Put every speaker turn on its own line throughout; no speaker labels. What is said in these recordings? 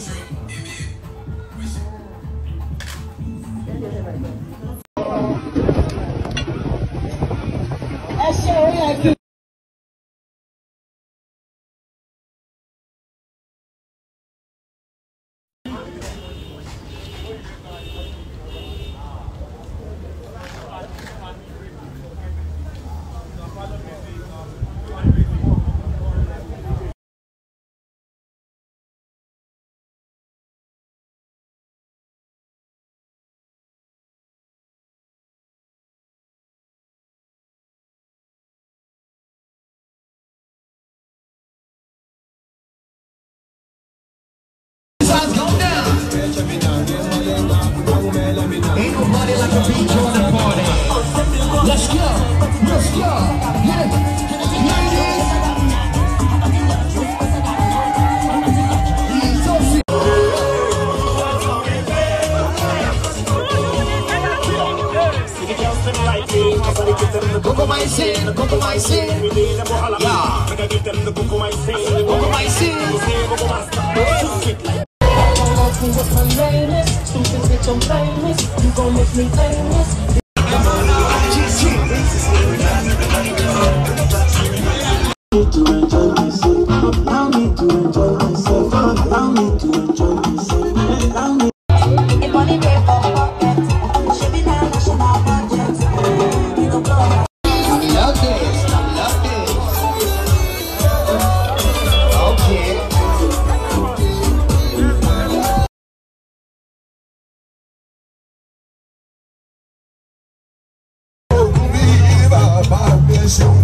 Thank you. What stupid bitch, I'm famous. You gon' make me famous.
ṣeun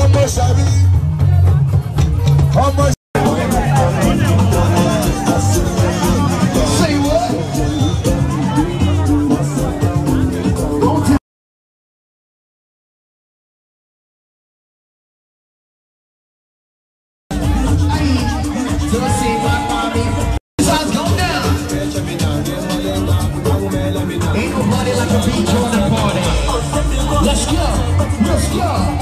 ọmọ ṣàbí. Ọmọ Yo!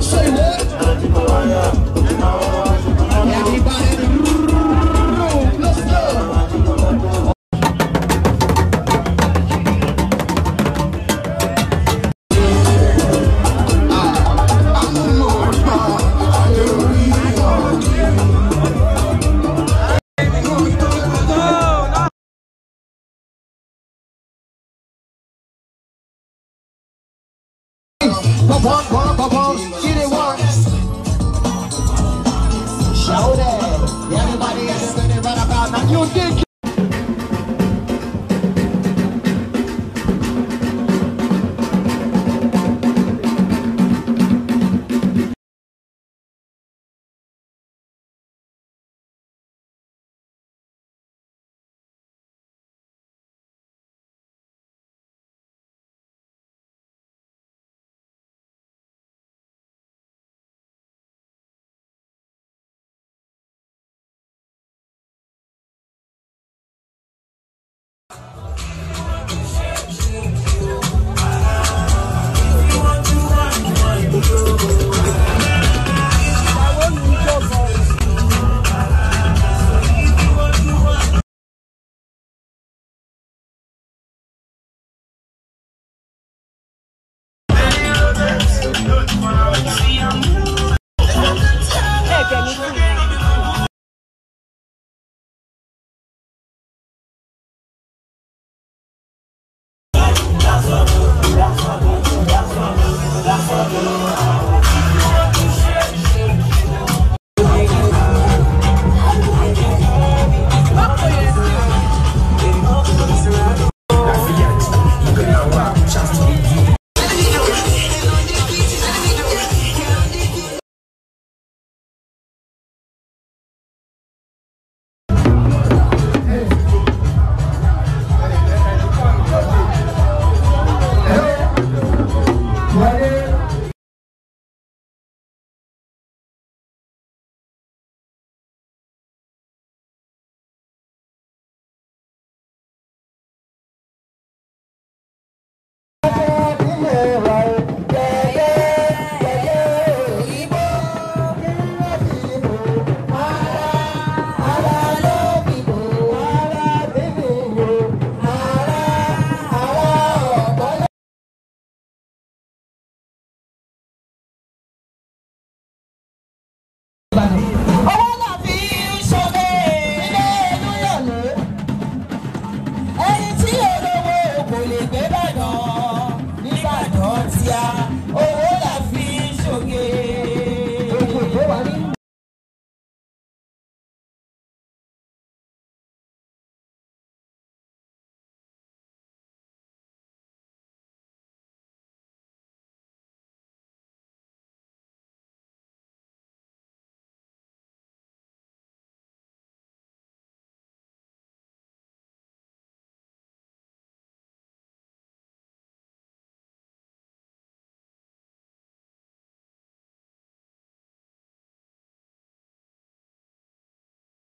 Say what? can't